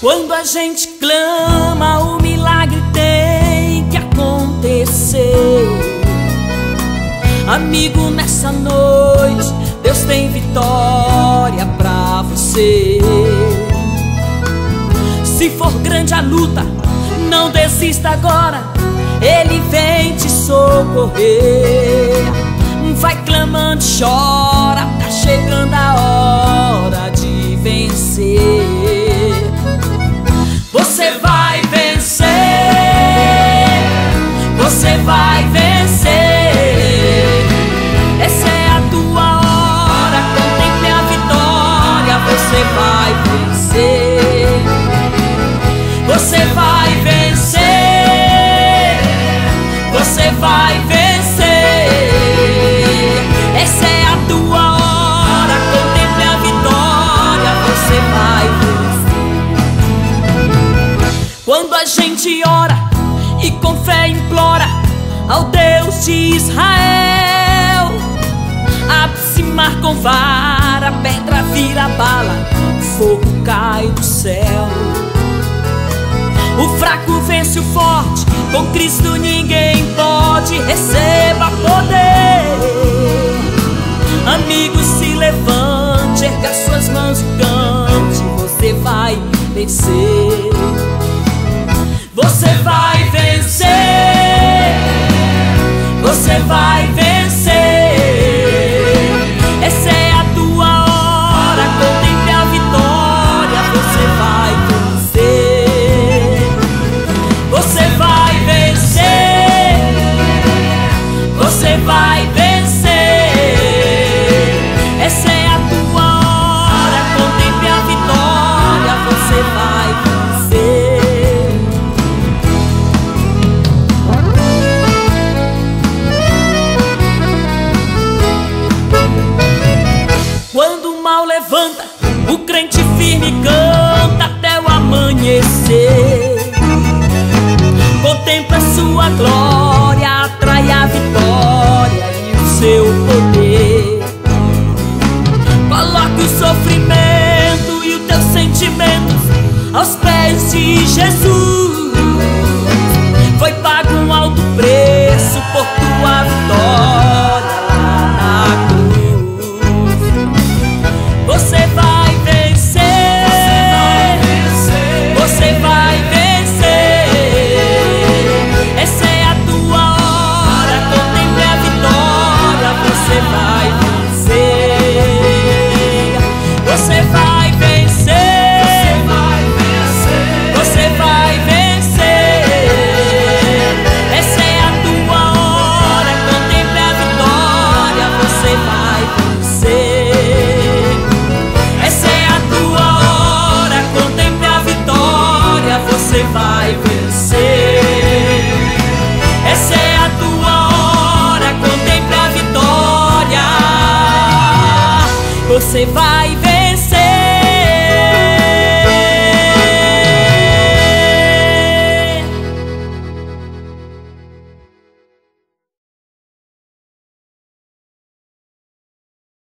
Quando a gente clama, o milagre tem que acontecer. Amigo, nessa noite, Deus tem vitória pra você. Se for grande a luta, não desista agora. Ele vem te socorrer. Vai clamando, chora, tá chegando a hora de vencer. Você vai vencer, você vai Gente ora e com fé implora ao Deus de Israel, abre-se mar com vara, pedra vira bala, fogo cai do céu. O fraco vence o forte, com Cristo ninguém pode, receba poder. Você vai firme canta até o amanhecer. Contempla sua glória, atrai a vitória e o seu poder. Coloque o sofrimento e os teus sentimentos aos pés de Jesus. você vai vencer.